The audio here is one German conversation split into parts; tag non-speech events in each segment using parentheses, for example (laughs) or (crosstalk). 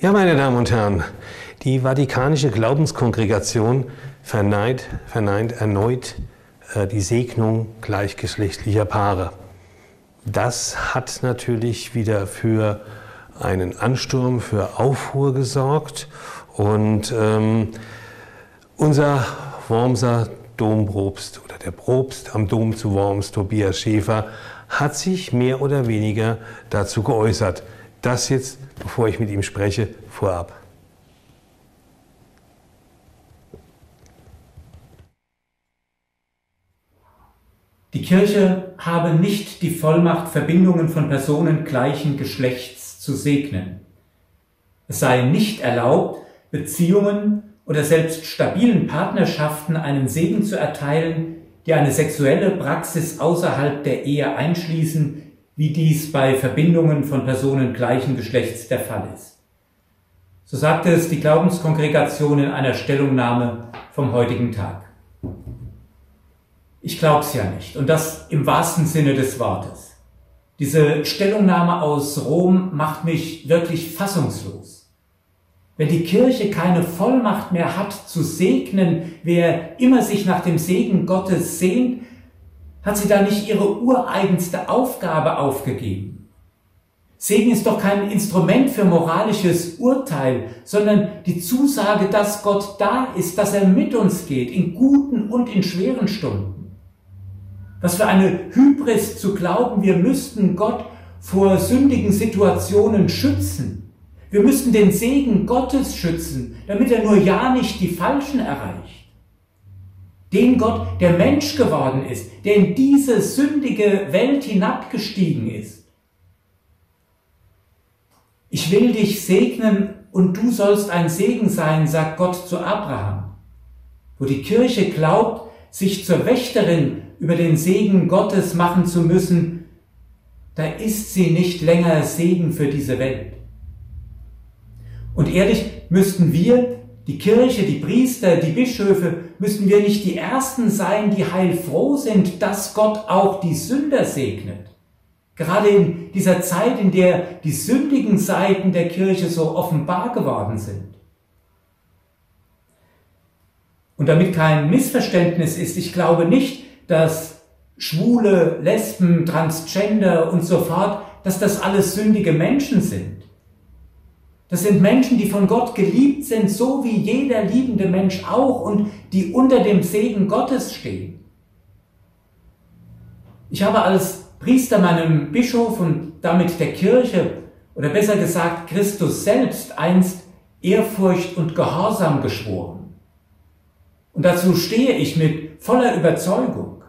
Ja, meine Damen und Herren, die Vatikanische Glaubenskongregation verneint, verneint erneut äh, die Segnung gleichgeschlechtlicher Paare. Das hat natürlich wieder für einen Ansturm, für Aufruhr gesorgt und ähm, unser Wormser Domprobst oder der Probst am Dom zu Worms, Tobias Schäfer, hat sich mehr oder weniger dazu geäußert. Das jetzt, bevor ich mit ihm spreche, vorab. Die Kirche habe nicht die Vollmacht, Verbindungen von Personen gleichen Geschlechts zu segnen. Es sei nicht erlaubt, Beziehungen oder selbst stabilen Partnerschaften einen Segen zu erteilen, die eine sexuelle Praxis außerhalb der Ehe einschließen, wie dies bei Verbindungen von Personen gleichen Geschlechts der Fall ist. So sagte es die Glaubenskongregation in einer Stellungnahme vom heutigen Tag. Ich glaub's ja nicht. Und das im wahrsten Sinne des Wortes. Diese Stellungnahme aus Rom macht mich wirklich fassungslos. Wenn die Kirche keine Vollmacht mehr hat zu segnen, wer immer sich nach dem Segen Gottes sehnt, hat sie da nicht ihre ureigenste Aufgabe aufgegeben. Segen ist doch kein Instrument für moralisches Urteil, sondern die Zusage, dass Gott da ist, dass er mit uns geht, in guten und in schweren Stunden. Was für eine Hybris zu glauben, wir müssten Gott vor sündigen Situationen schützen. Wir müssten den Segen Gottes schützen, damit er nur ja nicht die Falschen erreicht. Den Gott, der Mensch geworden ist, der in diese sündige Welt hinabgestiegen ist. Ich will dich segnen und du sollst ein Segen sein, sagt Gott zu Abraham. Wo die Kirche glaubt, sich zur Wächterin über den Segen Gottes machen zu müssen, da ist sie nicht länger Segen für diese Welt. Und ehrlich müssten wir, die Kirche, die Priester, die Bischöfe, müssten wir nicht die Ersten sein, die heilfroh sind, dass Gott auch die Sünder segnet. Gerade in dieser Zeit, in der die sündigen Seiten der Kirche so offenbar geworden sind. Und damit kein Missverständnis ist, ich glaube nicht, dass Schwule, Lesben, Transgender und so fort, dass das alles sündige Menschen sind. Das sind Menschen, die von Gott geliebt sind, so wie jeder liebende Mensch auch und die unter dem Segen Gottes stehen. Ich habe als Priester meinem Bischof und damit der Kirche oder besser gesagt Christus selbst einst Ehrfurcht und Gehorsam geschworen. Und dazu stehe ich mit voller Überzeugung.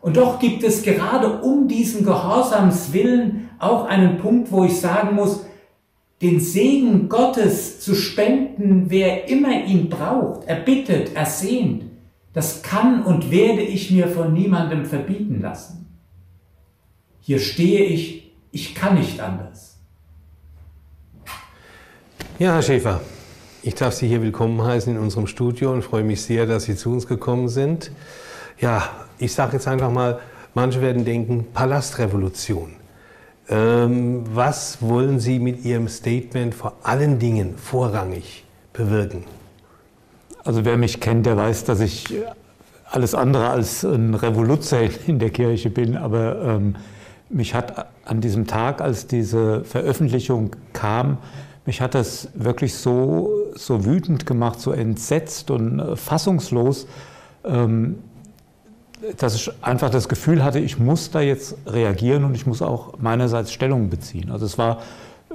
Und doch gibt es gerade um diesen Gehorsamswillen auch einen Punkt, wo ich sagen muss, den Segen Gottes zu spenden, wer immer ihn braucht, erbittet, ersehnt, das kann und werde ich mir von niemandem verbieten lassen. Hier stehe ich, ich kann nicht anders. Ja, Herr Schäfer, ich darf Sie hier willkommen heißen in unserem Studio und freue mich sehr, dass Sie zu uns gekommen sind. Ja, ich sage jetzt einfach mal, manche werden denken, Palastrevolution. Ähm, was wollen Sie mit Ihrem Statement vor allen Dingen vorrangig bewirken? Also wer mich kennt, der weiß, dass ich alles andere als ein Revoluzer in der Kirche bin, aber ähm, mich hat an diesem Tag, als diese Veröffentlichung kam, mich hat das wirklich so, so wütend gemacht, so entsetzt und äh, fassungslos, ähm, dass ich einfach das Gefühl hatte, ich muss da jetzt reagieren und ich muss auch meinerseits Stellung beziehen. Also es war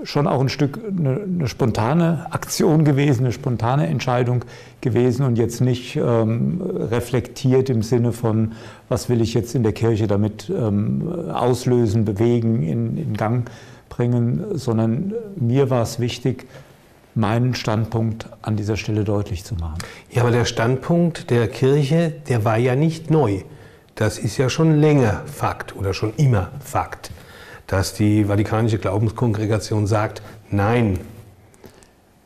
schon auch ein Stück eine, eine spontane Aktion gewesen, eine spontane Entscheidung gewesen und jetzt nicht ähm, reflektiert im Sinne von, was will ich jetzt in der Kirche damit ähm, auslösen, bewegen, in, in Gang bringen, sondern mir war es wichtig, meinen Standpunkt an dieser Stelle deutlich zu machen. Ja, aber der Standpunkt der Kirche, der war ja nicht neu. Das ist ja schon länger Fakt oder schon immer Fakt, dass die Vatikanische Glaubenskongregation sagt, nein,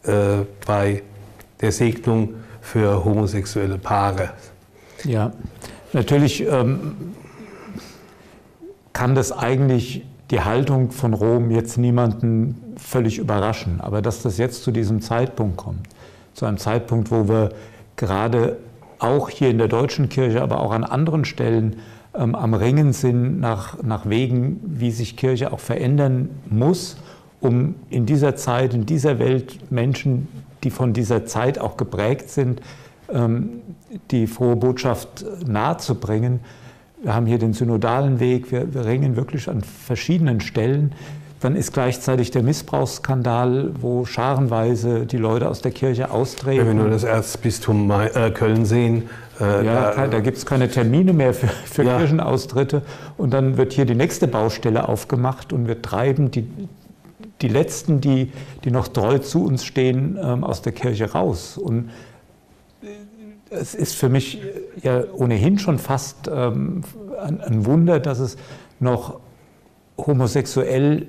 äh, bei der Segnung für homosexuelle Paare. Ja, natürlich ähm, kann das eigentlich die Haltung von Rom jetzt niemanden völlig überraschen. Aber dass das jetzt zu diesem Zeitpunkt kommt, zu einem Zeitpunkt, wo wir gerade auch hier in der deutschen Kirche, aber auch an anderen Stellen ähm, am Ringen sind nach, nach Wegen, wie sich Kirche auch verändern muss, um in dieser Zeit, in dieser Welt Menschen, die von dieser Zeit auch geprägt sind, ähm, die frohe Botschaft nahezubringen. Wir haben hier den synodalen Weg, wir, wir ringen wirklich an verschiedenen Stellen. Dann ist gleichzeitig der Missbrauchsskandal, wo scharenweise die Leute aus der Kirche austreten. Wenn wir nur das Erzbistum äh, Köln sehen. Äh, ja, da, da gibt es keine Termine mehr für, für ja. Kirchenaustritte. Und dann wird hier die nächste Baustelle aufgemacht und wir treiben die, die Letzten, die, die noch treu zu uns stehen, ähm, aus der Kirche raus. Und es ist für mich ja ohnehin schon fast ähm, ein, ein Wunder, dass es noch homosexuell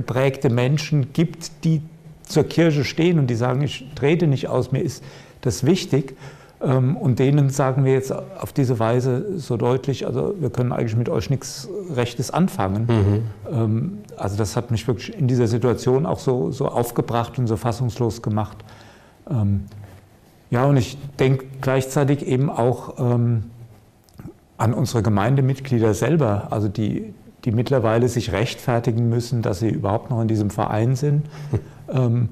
geprägte Menschen gibt, die zur Kirche stehen und die sagen, ich trete nicht aus, mir ist das wichtig. Ähm, und denen sagen wir jetzt auf diese Weise so deutlich, also wir können eigentlich mit euch nichts Rechtes anfangen. Mhm. Ähm, also das hat mich wirklich in dieser Situation auch so, so aufgebracht und so fassungslos gemacht. Ähm, ja, und ich denke gleichzeitig eben auch an unsere Gemeindemitglieder selber, also die, die mittlerweile sich rechtfertigen müssen, dass sie überhaupt noch in diesem Verein sind. (laughs) ähm,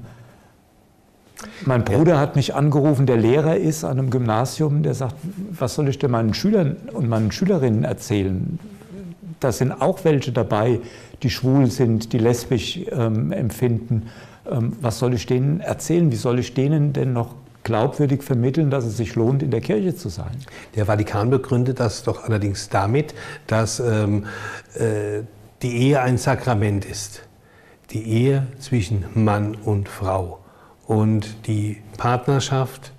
mein Bruder hat mich angerufen, der Lehrer ist an einem Gymnasium, der sagt, was soll ich denn meinen Schülern und meinen Schülerinnen erzählen? Da sind auch welche dabei, die schwul sind, die lesbisch ähm, empfinden. Ähm, was soll ich denen erzählen? Wie soll ich denen denn noch glaubwürdig vermitteln, dass es sich lohnt, in der Kirche zu sein. Der Vatikan begründet das doch allerdings damit, dass ähm, äh, die Ehe ein Sakrament ist. Die Ehe zwischen Mann und Frau. Und die Partnerschaft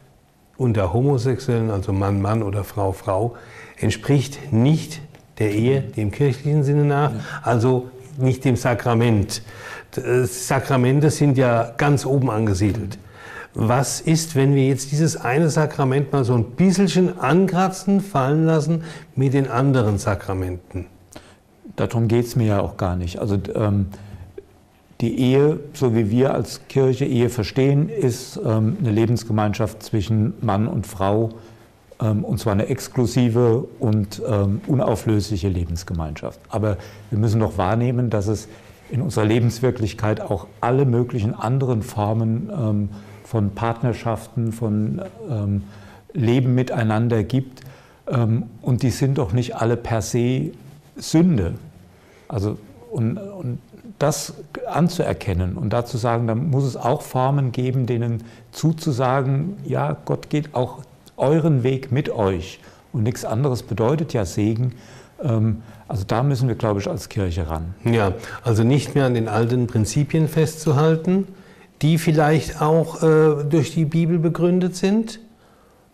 unter Homosexuellen, also Mann, Mann oder Frau, Frau, entspricht nicht der Ehe dem kirchlichen Sinne nach, also nicht dem Sakrament. Sakramente sind ja ganz oben angesiedelt was ist, wenn wir jetzt dieses eine Sakrament mal so ein bisschen ankratzen, fallen lassen mit den anderen Sakramenten? Darum geht es mir ja auch gar nicht. Also ähm, die Ehe, so wie wir als Kirche Ehe verstehen, ist ähm, eine Lebensgemeinschaft zwischen Mann und Frau, ähm, und zwar eine exklusive und ähm, unauflösliche Lebensgemeinschaft. Aber wir müssen doch wahrnehmen, dass es in unserer Lebenswirklichkeit auch alle möglichen anderen Formen ähm, von Partnerschaften, von ähm, Leben miteinander gibt. Ähm, und die sind doch nicht alle per se Sünde. Also, und, und das anzuerkennen und dazu sagen, da muss es auch Formen geben, denen zuzusagen, ja, Gott geht auch euren Weg mit euch. Und nichts anderes bedeutet ja Segen. Ähm, also da müssen wir, glaube ich, als Kirche ran. Ja, also nicht mehr an den alten Prinzipien festzuhalten, die vielleicht auch äh, durch die Bibel begründet sind,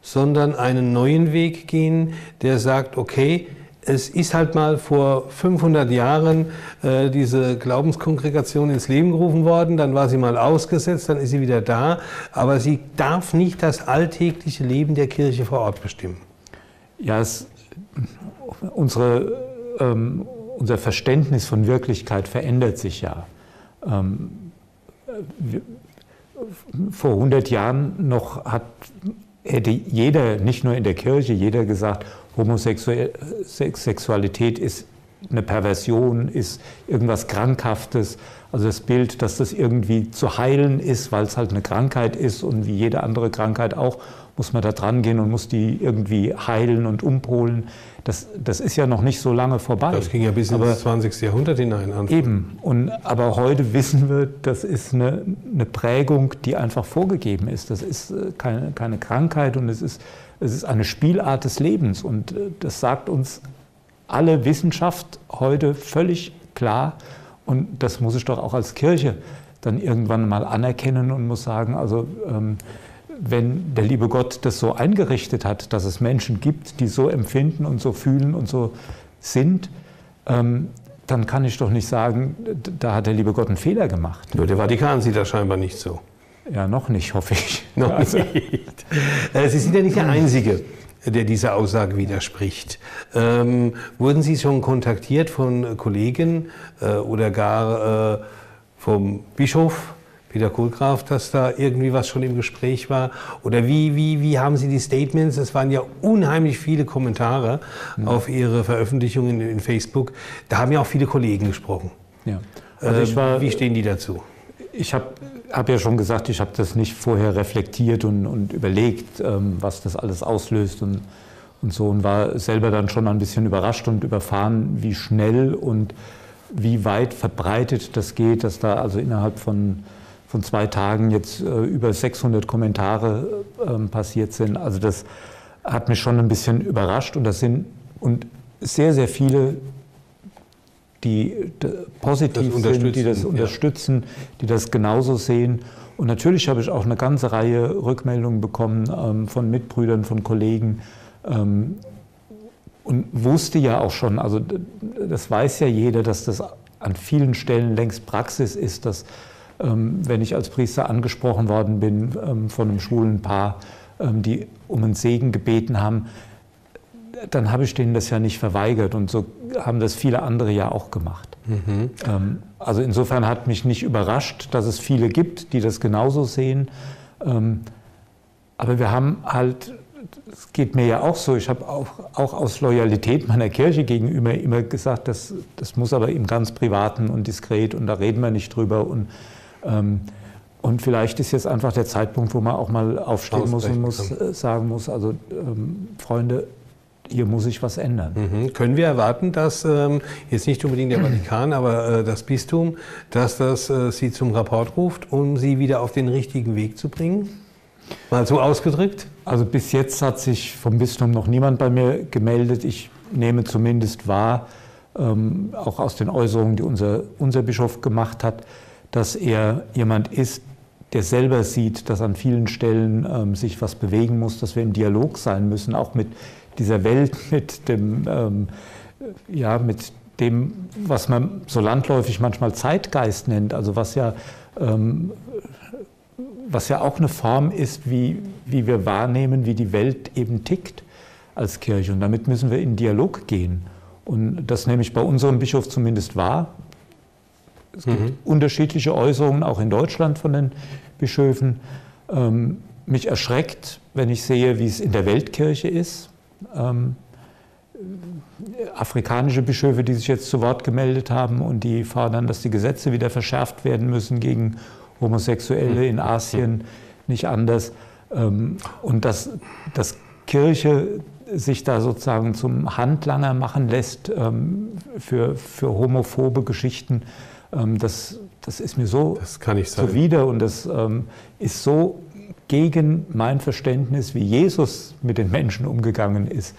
sondern einen neuen Weg gehen, der sagt, okay, es ist halt mal vor 500 Jahren äh, diese Glaubenskongregation ins Leben gerufen worden, dann war sie mal ausgesetzt, dann ist sie wieder da, aber sie darf nicht das alltägliche Leben der Kirche vor Ort bestimmen. Ja, es, unsere, ähm, unser Verständnis von Wirklichkeit verändert sich ja. Ähm, vor 100 Jahren noch hat, hätte jeder, nicht nur in der Kirche, jeder gesagt, Homosexualität ist eine Perversion, ist irgendwas Krankhaftes. Also das Bild, dass das irgendwie zu heilen ist, weil es halt eine Krankheit ist und wie jede andere Krankheit auch, muss man da dran gehen und muss die irgendwie heilen und umpolen. Das, das ist ja noch nicht so lange vorbei. Das ging ja bis aber, ins 20. Jahrhundert hinein. Anfang. Eben. Und, aber heute wissen wir, das ist eine, eine Prägung, die einfach vorgegeben ist. Das ist äh, keine, keine Krankheit und es ist, es ist eine Spielart des Lebens. Und äh, das sagt uns alle Wissenschaft heute völlig klar. Und das muss ich doch auch als Kirche dann irgendwann mal anerkennen und muss sagen, also ähm, wenn der liebe Gott das so eingerichtet hat, dass es Menschen gibt, die so empfinden und so fühlen und so sind, ähm, dann kann ich doch nicht sagen, da hat der liebe Gott einen Fehler gemacht. Nur der Vatikan sieht das scheinbar nicht so. Ja, noch nicht, hoffe ich. (laughs) Noch also. nicht. Äh, Sie sind ja nicht der Einzige, der dieser Aussage widerspricht. Ähm, wurden Sie schon kontaktiert von Kollegen äh, oder gar äh, vom Bischof? Peter Kohlgraf, dass da irgendwie was schon im Gespräch war? Oder wie, wie, wie haben Sie die Statements? Es waren ja unheimlich viele Kommentare mhm. auf Ihre Veröffentlichungen in, in, Facebook. Da haben ja auch viele Kollegen gesprochen. Ja. Also ich ähm, war, wie stehen die dazu? Ich habe hab ja schon gesagt, ich habe das nicht vorher reflektiert und, und überlegt, ähm, was das alles auslöst und, und so und war selber dann schon ein bisschen überrascht und überfahren, wie schnell und wie weit verbreitet das geht, dass da also innerhalb von von zwei Tagen jetzt äh, über 600 Kommentare äh, passiert sind. Also das hat mich schon ein bisschen überrascht und das sind und sehr, sehr viele, die positiv sind, die das unterstützen, ja. die das genauso sehen. Und natürlich habe ich auch eine ganze Reihe Rückmeldungen bekommen ähm, von Mitbrüdern, von Kollegen. Ähm, und wusste ja auch schon, also das weiß ja jeder, dass das an vielen Stellen längst Praxis ist, dass wenn ich als Priester angesprochen worden bin ähm, von einem schwulen Paar, ähm, die um einen Segen gebeten haben, dann habe ich denen das ja nicht verweigert und so haben das viele andere ja auch gemacht. Mhm. Also insofern hat mich nicht überrascht, dass es viele gibt, die das genauso sehen. Aber wir haben halt, es geht mir ja auch so, ich habe auch, auch aus Loyalität meiner Kirche gegenüber immer gesagt, das, das muss aber im ganz Privaten und diskret und da reden wir nicht drüber und ähm, und vielleicht ist jetzt einfach der Zeitpunkt, wo man auch mal aufstehen muss und muss, äh, sagen muss, also ähm, Freunde, hier muss sich was ändern. Mhm. Können wir erwarten, dass ähm, jetzt nicht unbedingt der Vatikan, aber äh, das Bistum, dass das äh, Sie zum Rapport ruft, um Sie wieder auf den richtigen Weg zu bringen? Mal so ausgedrückt? Also bis jetzt hat sich vom Bistum noch niemand bei mir gemeldet. Ich nehme zumindest wahr, ähm, auch aus den Äußerungen, die unser, unser Bischof gemacht hat, dass er jemand ist, der selber sieht, dass an vielen Stellen ähm, sich was bewegen muss, dass wir im Dialog sein müssen, auch mit dieser Welt, (laughs) mit dem, ähm, ja, mit dem, was man so landläufig manchmal Zeitgeist nennt, also was ja, ähm, was ja auch eine Form ist, wie, wie wir wahrnehmen, wie die Welt eben tickt als Kirche. Und damit müssen wir in Dialog gehen. Und das nehme ich bei unserem Bischof zumindest wahr. Es gibt mhm. unterschiedliche Äußerungen, auch in Deutschland von den Bischöfen. Ähm, mich erschreckt, wenn ich sehe, wie es in der Weltkirche ist. Ähm, afrikanische Bischöfe, die sich jetzt zu Wort gemeldet haben und die fordern, dass die Gesetze wieder verschärft werden müssen gegen Homosexuelle mhm. in Asien, nicht anders. Ähm, und dass, dass Kirche sich da sozusagen zum Handlanger machen lässt ähm, für, für homophobe Geschichten. Ähm, das, das ist mir so zuwider und das ähm, ist so gegen mein Verständnis, wie Jesus mit den Menschen umgegangen ist,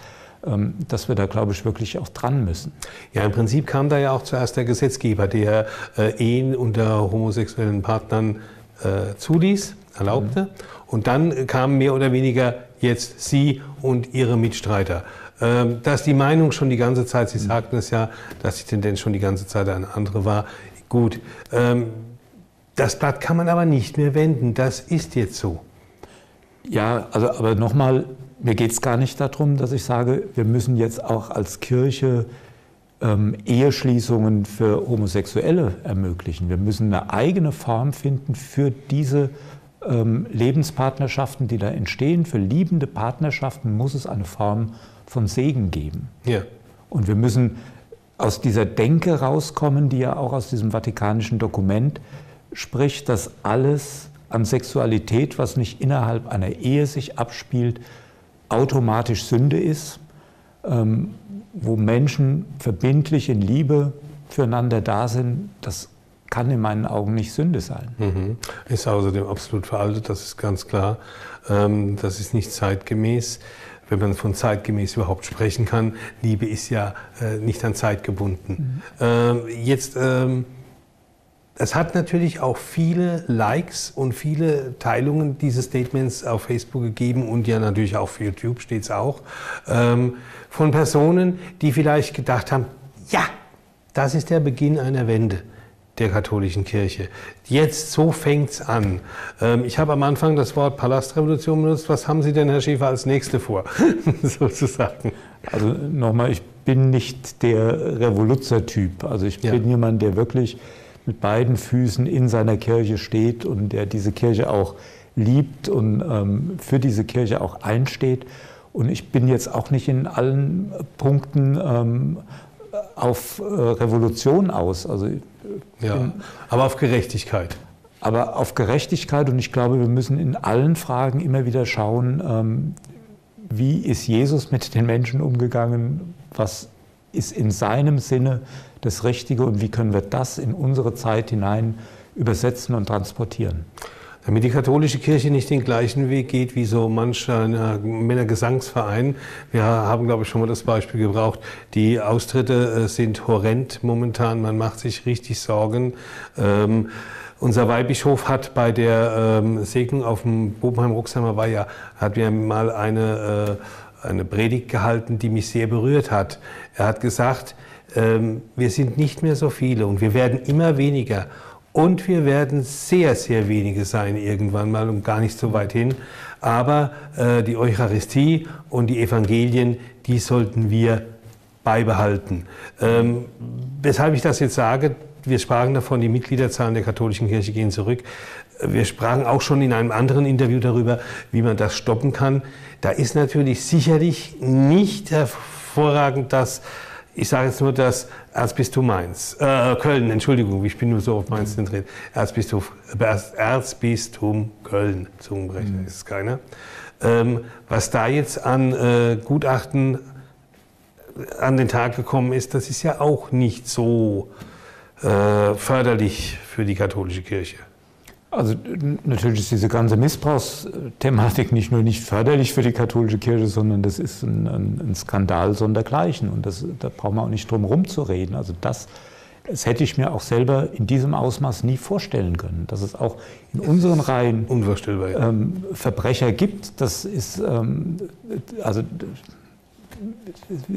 ähm, dass wir da, glaube ich, wirklich auch dran müssen. Ja, im Prinzip kam da ja auch zuerst der Gesetzgeber, der äh, Ehen unter homosexuellen Partnern äh, zuließ, erlaubte. Mhm. Und dann kamen mehr oder weniger jetzt Sie und Ihre Mitstreiter. Ähm, dass die Meinung schon die ganze Zeit, Sie mhm. sagten es ja, dass die Tendenz schon die ganze Zeit eine andere war, Gut, ähm, das Blatt kann man aber nicht mehr wenden. Das ist jetzt so. Ja, also, aber nochmal, mir geht es gar nicht darum, dass ich sage, wir müssen jetzt auch als Kirche ähm, Eheschließungen für Homosexuelle ermöglichen. Wir müssen eine eigene Form finden für diese ähm, Lebenspartnerschaften, die da entstehen. Für liebende Partnerschaften muss es eine Form von Segen geben. Ja. Und wir müssen aus dieser Denke rauskommen, die ja auch aus diesem vatikanischen Dokument spricht, dass alles an Sexualität, was nicht innerhalb einer Ehe sich abspielt, automatisch Sünde ist, ähm, wo Menschen verbindlich in Liebe füreinander da sind, das kann in meinen Augen nicht Sünde sein. Mhm. Ist außerdem absolut veraltet, das ist ganz klar. Ähm, das ist nicht zeitgemäß wenn man von zeitgemäß überhaupt sprechen kann. Liebe ist ja äh, nicht an Zeit gebunden. Mhm. Ähm, jetzt, ähm, es hat natürlich auch viele Likes und viele Teilungen dieses Statements auf Facebook gegeben und ja natürlich auch auf YouTube steht es auch, ähm, von Personen, die vielleicht gedacht haben, ja, das ist der Beginn einer Wende. Der katholischen Kirche. Jetzt, so fängt's an. Ähm, ich habe am Anfang das Wort Palastrevolution benutzt. Was haben Sie denn, Herr Schäfer, als nächste vor, (laughs) sozusagen? Also nochmal, ich bin nicht der Revoluzertyp. Also ich ja. bin jemand, der wirklich mit beiden Füßen in seiner Kirche steht und der diese Kirche auch liebt und ähm, für diese Kirche auch einsteht. Und ich bin jetzt auch nicht in allen Punkten ähm, auf äh, Revolution aus. Also, ja, aber auf Gerechtigkeit. Aber auf Gerechtigkeit und ich glaube, wir müssen in allen Fragen immer wieder schauen, ähm, wie ist Jesus mit den Menschen umgegangen, was ist in seinem Sinne das Richtige und wie können wir das in unsere Zeit hinein übersetzen und transportieren. Damit die katholische Kirche nicht den gleichen Weg geht wie so mancher Männergesangsverein. Wir haben, glaube ich, schon mal das Beispiel gebraucht. Die Austritte äh, sind horrend momentan. Man macht sich richtig Sorgen. Ähm, unser Weihbischof hat bei der ähm, Segnung auf dem Bobenheim-Ruxheimer Weiher, hat mir mal eine, äh, eine Predigt gehalten, die mich sehr berührt hat. Er hat gesagt, ähm, wir sind nicht mehr so viele und wir werden immer weniger. Und wir werden sehr, sehr wenige sein irgendwann mal und gar nicht so weit hin. Aber äh, die Eucharistie und die Evangelien, die sollten wir beibehalten. Ähm, weshalb ich das jetzt sage, wir sprachen davon, die Mitgliederzahlen der katholischen Kirche gehen zurück. Wir sprachen auch schon in einem anderen Interview darüber, wie man das stoppen kann. Da ist natürlich sicherlich nicht hervorragend das, ich sage jetzt nur das Erzbistum Mainz, äh, Köln, Entschuldigung, ich bin nur so auf Mainz zentriert. Erzbistum, Erzbistum Köln, Zungenbrecher mhm. ist es keiner. Ähm, was da jetzt an äh, Gutachten an den Tag gekommen ist, das ist ja auch nicht so äh, förderlich für die katholische Kirche. Also natürlich ist diese ganze Missbrauchsthematik nicht nur nicht förderlich für die katholische Kirche, sondern das ist ein, ein, Skandal sondergleichen. Und das, da braucht man auch nicht drum rumzureden. Also das, das hätte ich mir auch selber in diesem Ausmaß nie vorstellen können. Dass es auch in unseren Reihen ja. ähm, Verbrecher gibt, das ist, ähm, also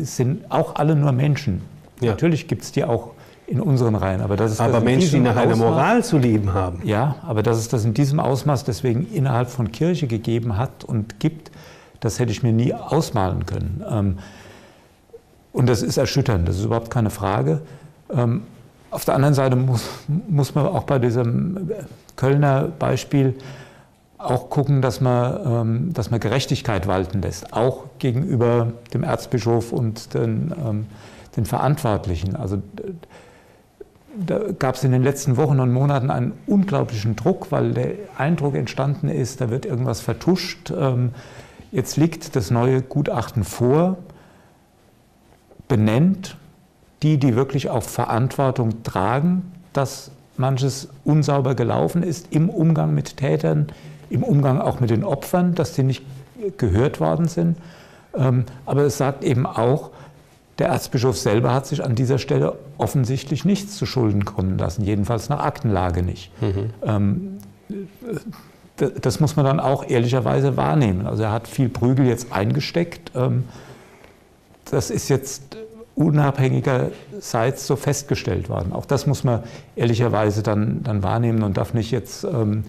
es sind auch alle nur Menschen. Ja. Natürlich gibt es die auch in unseren Reihen. Aber, das ist aber das Menschen, die nach einer Moral zu leben haben. Ja, aber dass es das in diesem Ausmaß deswegen innerhalb von Kirche gegeben hat und gibt, das hätte ich mir nie ausmalen können. Ähm, und das ist erschütternd, das ist überhaupt keine Frage. Ähm, auf der anderen Seite muss, muss man auch bei diesem Kölner Beispiel auch gucken, dass man, ähm, dass man Gerechtigkeit walten lässt, auch gegenüber dem Erzbischof und den, den Verantwortlichen. Also da gab es in den letzten Wochen und Monaten einen unglaublichen Druck, weil der Eindruck entstanden ist, da wird irgendwas vertuscht. Ähm, jetzt liegt das neue Gutachten vor, benennt die, die wirklich auch Verantwortung tragen, dass manches unsauber gelaufen ist im Umgang mit Tätern, im Umgang auch mit den Opfern, dass sie nicht gehört worden sind. Ähm, aber es sagt eben auch, der Erzbischof selber hat sich an dieser Stelle offensichtlich nichts zu Schulden kommen lassen, jedenfalls nach Aktenlage nicht. Mhm. Ähm, das muss man dann auch ehrlicherweise wahrnehmen. Also er hat viel Prügel jetzt eingesteckt. Ähm, das ist jetzt unabhängigerseits so festgestellt worden. Auch das muss man ehrlicherweise dann, dann wahrnehmen und darf nicht jetzt ähm,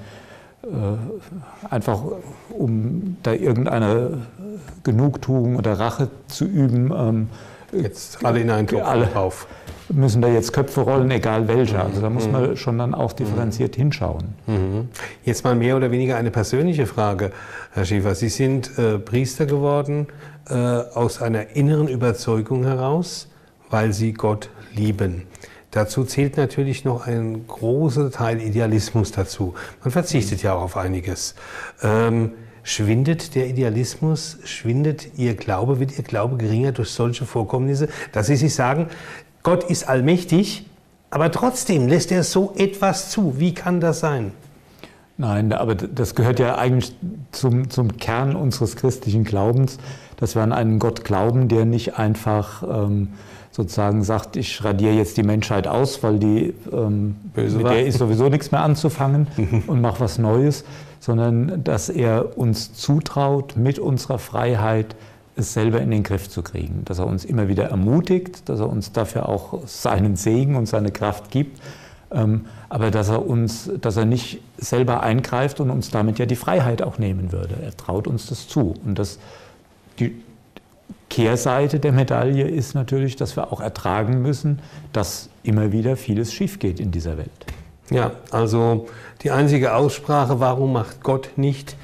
äh, einfach, um da irgendeine Genugtuung oder Rache zu üben, ähm, Jetzt alle in einen Topf alle drauf. Müssen da jetzt Köpfe rollen, egal welcher. Also da muss man mhm. schon dann auch differenziert hinschauen. Mhm. Jetzt mal mehr oder weniger eine persönliche Frage, Herr Schäfer. Sie sind äh, Priester geworden äh, aus einer inneren Überzeugung heraus, weil Sie Gott lieben. Dazu zählt natürlich noch ein großer Teil Idealismus dazu. Man verzichtet ja auch auf einiges. Ähm, Schwindet der Idealismus, schwindet Ihr Glaube, wird Ihr Glaube geringer durch solche Vorkommnisse, dass Sie sich sagen, Gott ist allmächtig, aber trotzdem lässt er so etwas zu. Wie kann das sein? Nein, aber das gehört ja eigentlich zum, zum Kern unseres christlichen Glaubens, dass wir an einen Gott glauben, der nicht einfach ähm, sozusagen sagt, ich radiere jetzt die Menschheit aus, weil die, ähm, mit der ist sowieso nichts mehr anzufangen (laughs) und mache was Neues, sondern dass er uns zutraut, mit unserer Freiheit es selber in den Griff zu kriegen. Dass er uns immer wieder ermutigt, dass er uns dafür auch seinen Segen und seine Kraft gibt, ähm, aber dass er uns, dass er nicht selber eingreift und uns damit ja die Freiheit auch nehmen würde. Er traut uns das zu. Und das, die Kehrseite der Medaille ist natürlich, dass wir auch ertragen müssen, dass immer wieder vieles schief geht in dieser Welt. Ja, also die einzige Aussprache, warum macht Gott nicht,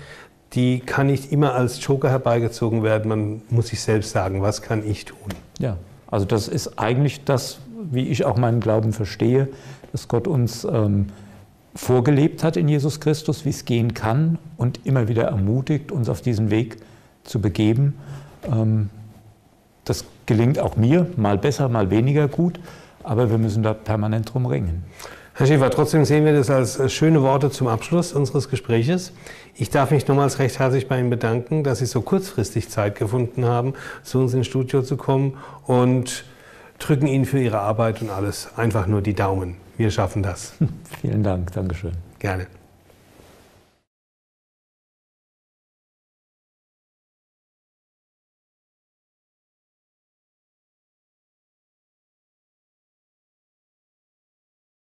die kann nicht immer als Joker herbeigezogen werden. Man muss sich selbst sagen, was kann ich tun? Ja, also das ist eigentlich das, wie ich auch meinen Glauben verstehe, dass Gott uns ähm, vorgelebt hat in Jesus Christus, wie es gehen kann und immer wieder ermutigt, uns auf diesen Weg zu begeben. Ähm, das gelingt auch mir, mal besser, mal weniger gut, aber wir müssen da permanent drum ringen. Herr Schäfer, trotzdem sehen wir das als äh, schöne Worte zum Abschluss unseres Gespräches. Ich darf mich nochmals recht herzlich bei Ihnen bedanken, dass Sie so kurzfristig Zeit gefunden haben, zu uns ins Studio zu kommen und drücken Ihnen für Ihre Arbeit und alles einfach nur die Daumen. Wir schaffen das. (laughs) Vielen Dank, Dankeschön. Gerne.